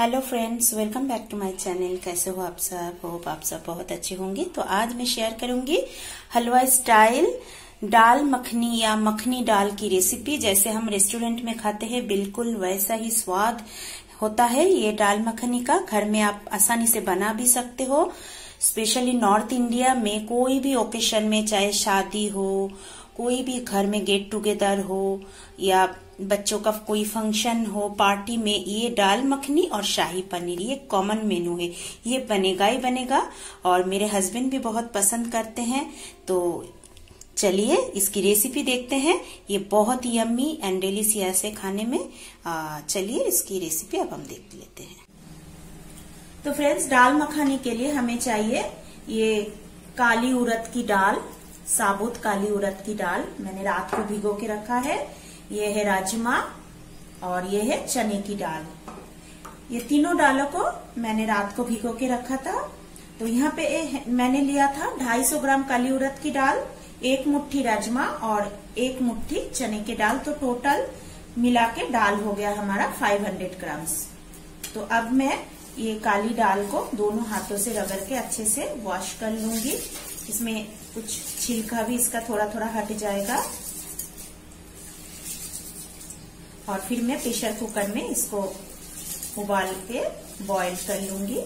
Hello friends welcome back to my channel कैसे हो आप सब? होप आप सब बहुत अच्छे होंगे। तो आज मैं शेयर करूँगी हलवा स्टाइल दाल मखनी या मखनी दाल की रेसिपी जैसे हम रेस्टोरेंट में खाते हैं, बिल्कुल वैसा ही स्वाद होता है ये दाल मखनी का। घर में आप आसानी से बना भी सकते हो। स्पेशली नॉर्थ इंडिया में कोई भी ओकेशन में चाहे शादी हो कोई भी घर में गेट टुगेदर हो या बच्चों का कोई फ़ंक्शन हो, पार्टी में ये दाल मखनी और शाही पनीर, ये कॉमन मेनू है। ये बनेगा ही बनेगा और मेरे हस्बैंड भी बहुत पसंद करते हैं। तो चलिए, इसकी रेसिपी देखते हैं। ये बहुत यम्मी एंड डेलीसियस है खाने में। चलिए, इसकी रेसिपी अब हम देख लेते हैं। तो फ्रेंड्स दाल मखानी के लिए हमें चाहिए ये काली उड़द की दाल। साबुत काली उड़द की दाल मैंने रात को भिगो के रखा है। ये है राजमा और ये है चने की दाल। ये तीनों दालों को मैंने रात को भिगो के रखा था। तो यहाँ पे मैंने लिया था 250 ग्राम काली उड़द की दाल, एक मुट्ठी राजमा और एक मुट्ठी चने की दाल। तो टोटल मिला के दाल हो गया हमारा 500 ग्राम्स। तो अब मैं ये काली दाल को दोनों हाथों से रगड़ के अच्छे से वॉश कर लूँगी। इसमें कुछ छिलका भी इसका थोड़ा थोड़ा हट जाएगा। और फिर मैं प्रेशर कुकर में इसको उबाल के बॉईल कर लूँगी।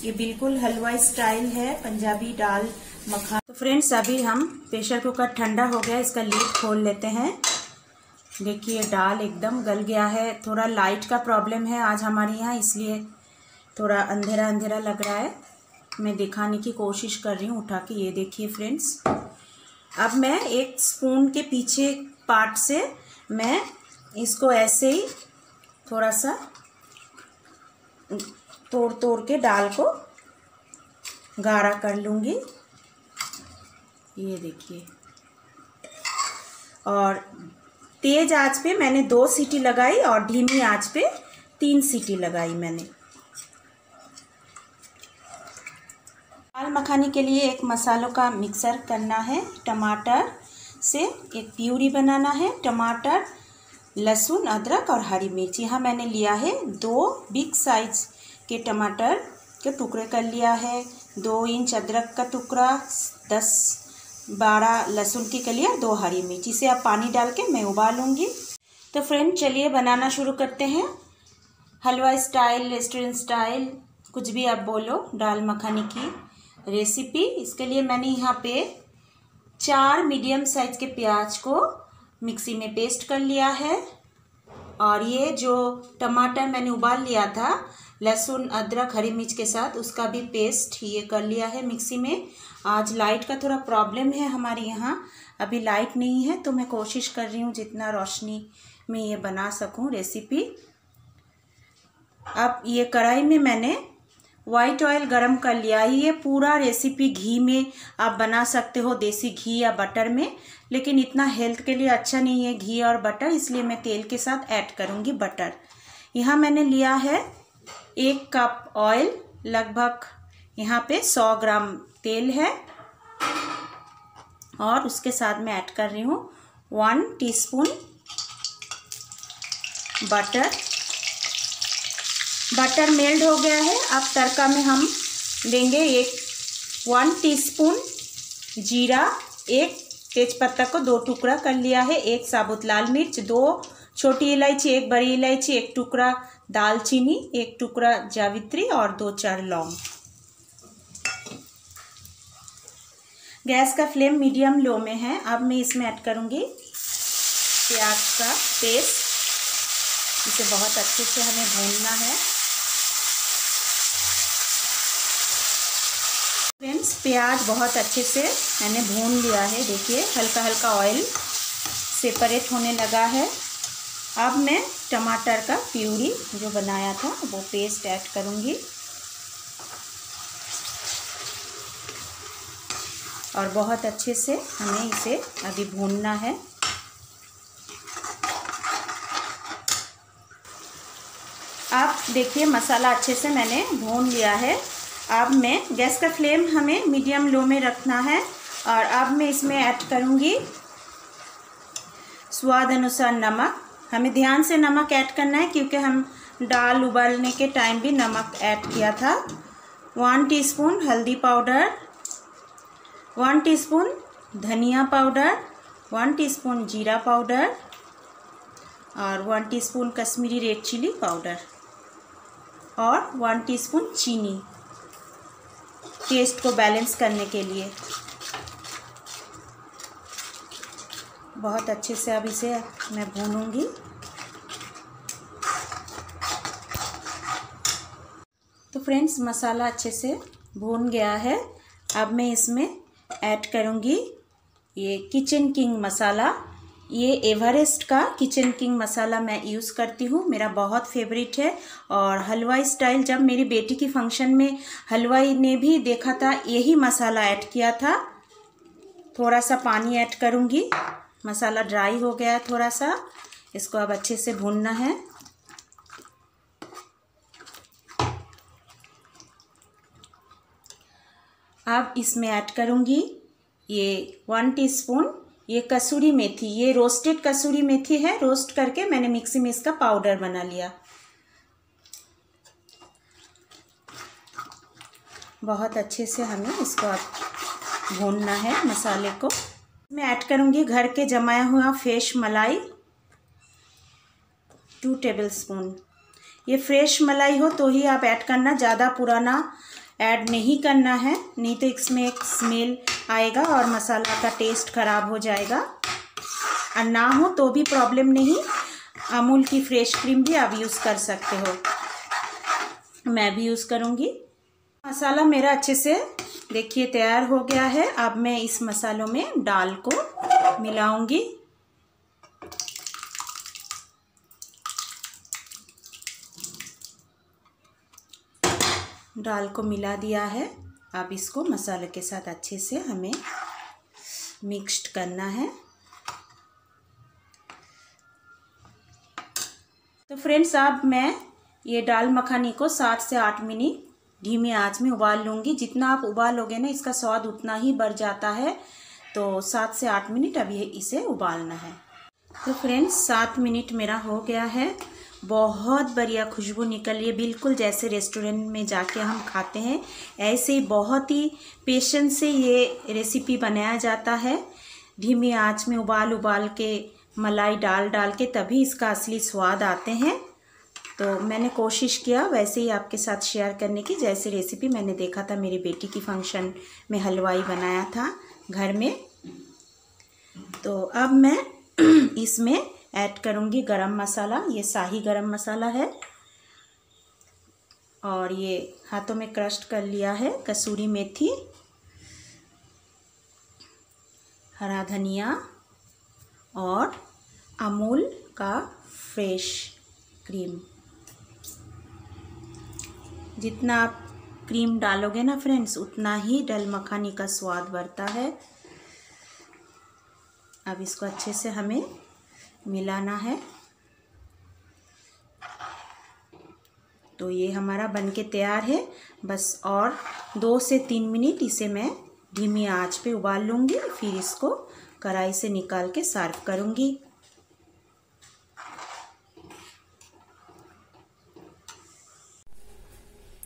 ये बिल्कुल हलवा स्टाइल है, पंजाबी दाल मखा तो फ्रेंड्स, अभी हम प्रेशर कुकर ठंडा हो गया, इसका लीड खोल लेते हैं। देखिए, दाल एकदम गल गया है। थोड़ा लाइट का प्रॉब्लम है आज हमारे यहाँ, इसलिए थोड़ा अंधेरा अंधेरा लग रहा है। मैं दिखाने की कोशिश कर रही हूँ, उठा के ये देखिए फ्रेंड्स अब मैं एक स्पून के पीछे पार्ट से मैं इसको ऐसे ही थोड़ा सा तोड़ तोड़ के दाल को गाढ़ा कर लूँगी। ये देखिए। और तेज आँच पे मैंने दो सीटी लगाई और धीमी आँच पे तीन सीटी लगाई मैंने। दाल मखानी के लिए एक मसालों का मिक्सर करना है। टमाटर से एक प्यूरी बनाना है। टमाटर, लहसुन, अदरक और हरी मिर्च। यहाँ मैंने लिया है दो बिग साइज़ के टमाटर के टुकड़े कर लिया है। दो इंच अदरक का टुकड़ा, दस, बारह लहसुन की कलिया दो हरी मिर्च। इसे आप पानी डाल के मैं उबालूँगी। तो फ्रेंड, चलिए बनाना शुरू करते हैं। हलवा स्टाइल, रेस्टोरेंट स्टाइल, कुछ भी आप बोलो, दाल मखानी की। रेसिपी इसके लिए मैंने यहाँ पे चार मीडियम साइज़ के प्याज को मिक्सी में पेस्ट कर लिया है। और ये जो टमाटर मैंने उबाल लिया था, लहसुन, अदरक, हरी मिर्च के साथ, उसका भी पेस्ट ये कर लिया है मिक्सी में। आज लाइट का थोड़ा प्रॉब्लम है हमारे यहाँ। अभी लाइट नहीं है तो मैं कोशिश कर रही हूँ जितना रोशनी में ये बना सकूँ रेसिपी अब ये कढ़ाई में मैंने वाइट ऑयल गरम कर लिया। ही ये पूरा रेसिपी घी में आप बना सकते हो, देसी घी या बटर में। लेकिन इतना हेल्थ के लिए अच्छा नहीं है घी और बटर इसलिए मैं तेल के साथ ऐड करूँगी बटर यहाँ मैंने लिया है एक कप ऑयल लगभग यहाँ पे सौ ग्राम तेल है। और उसके साथ मैं ऐड कर रही हूँ one teaspoon butter butter melt हो गया है। अब तड़का में हम देंगे एक वन टीस्पून जीरा, एक तेज़पत्ता को दो टुकड़ा कर लिया है। एक साबुत लाल मिर्च, दो छोटी इलायची, एक बड़ी इलायची, एक टुकड़ा दालचीनी, एक टुकड़ा जावित्री और दो चार लौंग। गैस का फ्लेम मीडियम लो में है। अब मैं इसमें ऐड करूँगी प्याज का पेस्ट। इसे बहुत अच्छे से हमें भूनना है। फ्रेंड्स, प्याज बहुत अच्छे से मैंने भून लिया है। देखिए हल्का हल्का ऑयल सेपरेट होने लगा है। अब मैं टमाटर का प्यूरी जो बनाया था, वो पेस्ट ऐड करूँगी। और बहुत अच्छे से हमें इसे अभी भूनना है। आप देखिए, मसाला अच्छे से मैंने भून लिया है। अब मैं गैस का फ्लेम हमें मीडियम लो में रखना है और अब मैं इसमें ऐड करूँगी स्वाद अनुसार नमक। हमें ध्यान से नमक ऐड करना है क्योंकि हम दाल उबालने के टाइम भी नमक ऐड किया था। वन टीस्पून हल्दी पाउडर, वन टीस्पून धनिया पाउडर, वन टीस्पून जीरा पाउडर और one teaspoon Kashmiri red chilli powder और वन टीस्पून चीनी। टेस्ट को बैलेंस करने के लिए। बहुत अच्छे से अब इसे मैं भूनूँगी। तो फ्रेंड्स मसाला अच्छे से भून गया है। अब मैं इसमें ऐड करूँगी ये किचन किंग मसाला। ये एवरेस्ट का किचन किंग मसाला मैं यूज़ करती हूँ। मेरा बहुत फेवरेट है और हलवाई स्टाइल जब मेरी बेटी की फ़ंक्शन में हलवाई ने भी देखा था, यही मसाला ऐड किया था। थोड़ा सा पानी ऐड करूँगी। मसाला ड्राई हो गया थोड़ा सा इसको अब अच्छे से भूनना है। अब इसमें ऐड करूँगी ये वन टीस्पून ये कसूरी मेथी, ये रोस्टेड कसूरी मेथी है रोस्ट करके मैंने मिक्सी में इसका पाउडर बना लिया। बहुत अच्छे से हमें इसको अब भूनना है मसाले को। मैं ऐड करूँगी घर के जमाया हुआ फ्रेश मलाई टू टेबल स्पून ये फ्रेश मलाई हो तो ही आप ऐड करना, ज़्यादा पुराना ऐड नहीं करना है, नहीं तो इसमें एक स्मेल आएगा और मसाला का टेस्ट ख़राब हो जाएगा। और ना हो तो भी प्रॉब्लम नहीं। अमूल की फ्रेश क्रीम भी आप यूज़ कर सकते हो। मैं भी यूज़ करूँगी। मसाला मेरा अच्छे से देखिए तैयार हो गया है। अब मैं इस मसालों में दाल को मिलाऊँगी। दाल को मिला दिया है। अब इसको मसाले के साथ अच्छे से हमें मिक्स्ड करना है। तो फ्रेंड्स, अब मैं ये दाल मखानी को सात से आठ मिनट धीमी आँच में उबाल लूँगी। जितना आप उबालोगे ना, इसका स्वाद उतना ही बढ़ जाता है। तो सात से आठ मिनट ये इसे उबालना है। तो फ्रेंड्स, सात मिनट मेरा हो गया है। बहुत बढ़िया खुशबू निकल रही है। बिल्कुल जैसे रेस्टोरेंट में जाके हम खाते हैं, ऐसे ही बहुत ही पेशेंस से ये रेसिपी बनाया जाता है। धीमी आँच में उबाल उबाल के मलाई डाल डाल के तभी इसका असली स्वाद आते हैं। तो मैंने कोशिश किया वैसे ही आपके साथ शेयर करने की। जैसे रेसिपी मैंने देखा था, मेरी बेटी की फ़ंक्शन में हलवाई बनाया था घर में। तो अब मैं इसमें ऐड करूँगी गरम मसाला, ये शाही गरम मसाला है। और ये हाथों में क्रस्ट कर लिया है, कसूरी मेथी, हरा धनिया और अमूल का फ्रेश क्रीम। जितना आप क्रीम डालोगे ना फ्रेंड्स, उतना ही डल मखानी का स्वाद बढ़ता है। अब इसको अच्छे से हमें मिलाना है। तो ये हमारा बनके तैयार है। बस और दो से तीन मिनट इसे मैं धीमी आँच पे उबाल लूँगी, फिर इसको कढ़ाई से निकाल के सर्व करूँगी।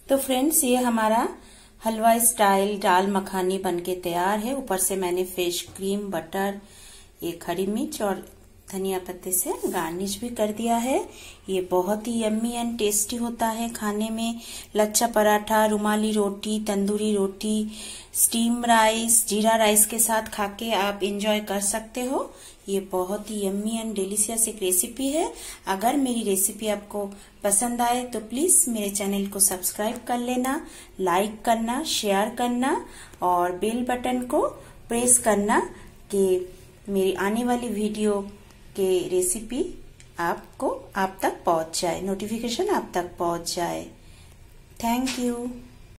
तो फ्रेंड्स, ये हमारा हलवा स्टाइल दाल मखानी बनके तैयार है। ऊपर से मैंने फ्रेश क्रीम, बटर एक हरी मिर्च और धनिया पत्ते से गार्निश भी कर दिया है। ये बहुत ही यम्मी एंड टेस्टी होता है खाने में। लच्छा पराठा, रुमाली रोटी, तंदूरी रोटी स्टीम राइस जीरा राइस के साथ खाके आप इंजॉय कर सकते हो। ये बहुत ही यम्मी एंड डिलीशियस एक रेसिपी है। अगर मेरी रेसिपी आपको पसंद आए तो प्लीज़ मेरे चैनल को सब्सक्राइब कर लेना लाइक करना शेयर करना और बेल बटन को प्रेस करना कि मेरी आने वाली वीडियो के रेसिपी आपको आप तक पहुँच जाए। नोटिफिकेशन आप तक पहुँच जाए। Thank you